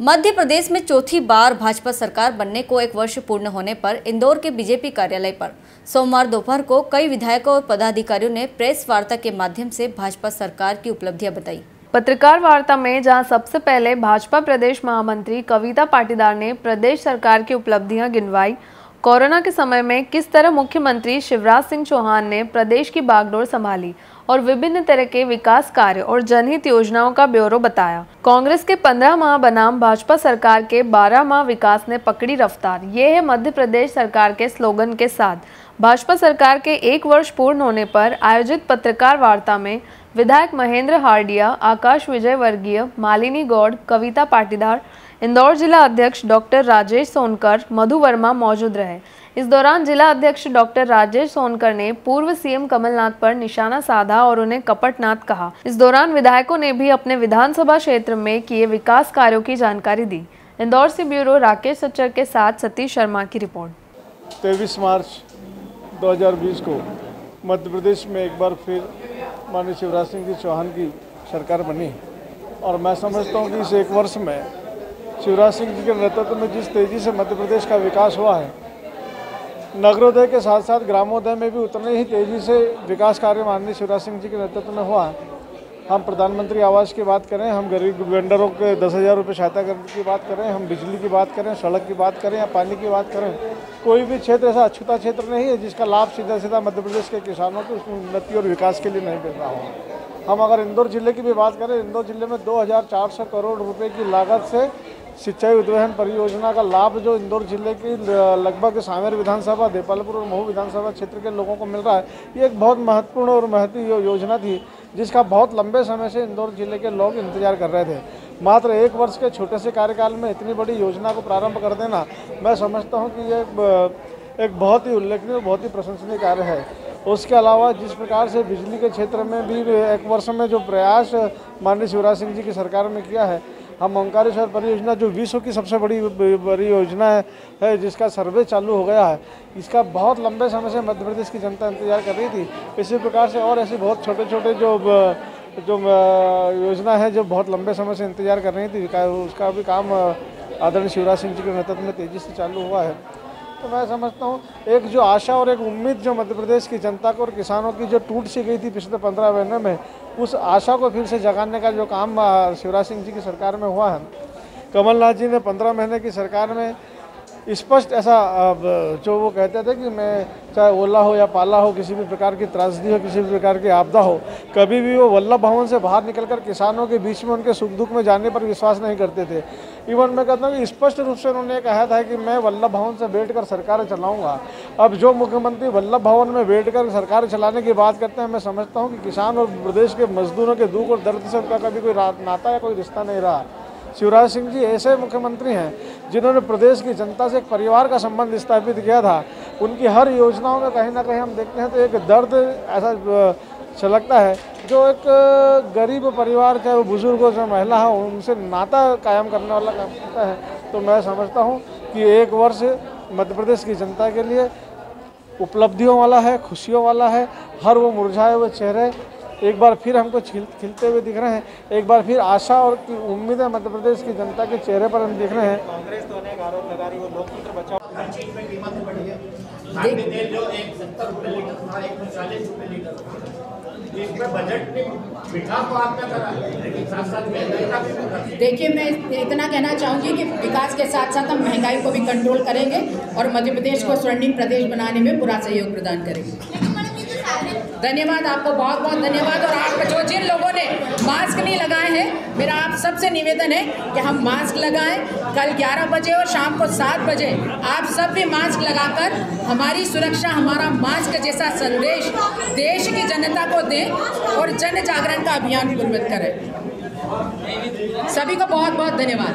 मध्य प्रदेश में चौथी बार भाजपा सरकार बनने को एक वर्ष पूर्ण होने पर इंदौर के बीजेपी कार्यालय पर। सोमवार दोपहर को कई विधायकों और पदाधिकारियों ने प्रेस वार्ता के माध्यम से भाजपा सरकार की उपलब्धियाँ बताई। पत्रकार वार्ता में जहाँ सबसे पहले भाजपा प्रदेश महामंत्री कविता पाटीदार ने प्रदेश सरकार की उपलब्धियाँ गिनवाई, कोरोना के समय में किस तरह मुख्यमंत्री शिवराज सिंह चौहान ने प्रदेश की बागडोर संभाली और विभिन्न तरह के विकास कार्य और जनहित योजनाओं का ब्यौरा बताया। कांग्रेस के 15 माह बनाम भाजपा सरकार के 12 माह विकास ने पकड़ी रफ्तार। ये है मध्य प्रदेश सरकार के स्लोगन के साथ। भाजपा सरकार के एक वर्ष पूर्ण होने पर आयोजित पत्रकार वार्ता में विधायक महेंद्र हार्डिया, आकाश विजय वर्गीय मालिनी गौड़, कविता पाटीदार इंदौर जिला अध्यक्ष डॉक्टर राजेश सोनकर मधु वर्मा मौजूद रहे। इस दौरान जिला अध्यक्ष डॉक्टर राजेश सोनकर ने पूर्व सीएम कमलनाथ पर निशाना साधा और उन्हें कपटनाथ कहा। इस दौरान विधायकों ने भी अपने विधानसभा क्षेत्र में किए विकास कार्यों की जानकारी दी। इंदौर से ब्यूरो राकेश सच्चर के साथ सतीश शर्मा की रिपोर्ट। तेईस मार्च 2020 को मध्य प्रदेश में एक बार फिर माननीय शिवराज सिंह जी चौहान की सरकार बनी। और मैं समझता हूँ कि इस एक वर्ष में शिवराज सिंह जी के नेतृत्व में जिस तेज़ी से मध्य प्रदेश का विकास हुआ है, नगरोदय के साथ साथ ग्रामोदय में भी उतने ही तेज़ी से विकास कार्य माननीय शिवराज सिंह जी के नेतृत्व में हुआ है। हम प्रधानमंत्री आवास की बात करें, हम गरीब वेंडरों के दस हज़ार रुपये सहायता करने की बात करें, हम बिजली की बात करें, सड़क की बात करें या पानी की बात करें, कोई भी क्षेत्र ऐसा अछूता क्षेत्र नहीं है जिसका लाभ सीधा सीधा मध्य प्रदेश के किसानों को उसकी उन्नति और विकास के लिए नहीं मिल रहा हो हम अगर इंदौर ज़िले की भी बात करें, इंदौर ज़िले में दो हज़ार चार सौ करोड़ रुपये की लागत से सिंचाई उद्वहन परियोजना का लाभ जो इंदौर ज़िले की लगभग सामेर विधानसभा, देपालपुर और महू विधानसभा क्षेत्र के लोगों को मिल रहा है। ये एक बहुत महत्वपूर्ण और महत्व योजना थी, जिसका बहुत लंबे समय से इंदौर ज़िले के लोग इंतज़ार कर रहे थे। मात्र एक वर्ष के छोटे से कार्यकाल में इतनी बड़ी योजना को प्रारंभ कर देना, मैं समझता हूँ कि ये एक बहुत ही उल्लेखनीय और बहुत ही प्रशंसनीय कार्य है। उसके अलावा जिस प्रकार से बिजली के क्षेत्र में भी एक वर्ष में जो प्रयास माननीय शिवराज सिंह जी की सरकार में किया है हम ओंकारेश्वर परियोजना जो विश्व की सबसे बड़ी परियोजना है, है जिसका सर्वे चालू हो गया है इसका बहुत लंबे समय से मध्य प्रदेश की जनता इंतज़ार कर रही थी। इसी प्रकार से और ऐसे बहुत छोटे छोटे जो जो योजना है जो बहुत लंबे समय से इंतज़ार कर रही थी उसका भी काम आदरणीय शिवराज सिंह जी के नेतृत्व में तेज़ी से चालू हुआ है। तो मैं समझता हूँ एक जो आशा और एक उम्मीद जो मध्य प्रदेश की जनता को और किसानों की जो टूट सी गई थी पिछले पंद्रह महीने में उस आशा को फिर से जगाने का जो काम शिवराज सिंह जी की सरकार में हुआ है। कमलनाथ जी ने पंद्रह महीने की सरकार में स्पष्ट ऐसा जो वो कहते थे कि मैं चाहे ओला हो या पाला हो, किसी भी प्रकार की त्रासदी हो, किसी भी प्रकार की आपदा हो कभी भी वो वल्लभ भवन से बाहर निकलकर किसानों के बीच में, उनके सुख दुख में जाने पर विश्वास नहीं करते थे। इवन मैं कहता हूँ कि स्पष्ट रूप से उन्होंने कहा था कि मैं वल्लभ भवन से बैठ कर सरकार चलाऊँगा। अब जो मुख्यमंत्री वल्लभ भवन में बैठ कर सरकार चलाने की बात करते हैं, मैं समझता हूँ कि किसान और प्रदेश के मजदूरों के दुख और दर्द से उनका कभी कोई नाता या कोई रिश्ता नहीं रहा। शिवराज सिंह जी ऐसे मुख्यमंत्री हैं, जिन्होंने प्रदेश की जनता से एक परिवार का संबंध स्थापित किया था। उनकी हर योजनाओं में कहीं ना कहीं हम देखते हैं तो एक दर्द ऐसा छलकता है। जो एक गरीब परिवार चाहे वो बुज़ुर्ग हो चाहे महिला हो उनसे नाता कायम करने वाला काम करता है। तो मैं समझता हूँ कि एक वर्ष मध्य प्रदेश की जनता के लिए उपलब्धियों वाला है खुशियों वाला है। हर वो मुरझाए हुए चेहरे एक बार फिर हमको खिल खिलते हुए दिख रहे हैं। एक बार फिर आशा और उम्मीद है मध्य प्रदेश की जनता के चेहरे पर हम दिख रहे हैं। कांग्रेस तो अनेक आरोप लगा रही है लोकतंत्र बचाओ। हर चीज़ में कीमत बढ़ी है। तेल जो एक सत्तर रुपये लीटर था एक सौ चालीस रुपये लीटर देखिए मैं इतना कहना चाहूँगी कि विकास के साथ साथ हम महँगाई को भी कंट्रोल करेंगे और मध्य प्रदेश को स्वर्णिम प्रदेश बनाने में पूरा सहयोग प्रदान करेंगे। धन्यवाद, आपको बहुत बहुत धन्यवाद। और आप जो जिन लोगों ने मास्क नहीं लगाए हैं, मेरा आप सबसे निवेदन है कि हम मास्क लगाएँ। कल 11 बजे और शाम को 7 बजे आप सब भी मास्क लगाकर हमारी सुरक्षा, हमारा मास्क जैसा संदेश देश की जनता को दें और जन जागरण का अभियान गुणवत्त करें। सभी को बहुत बहुत धन्यवाद।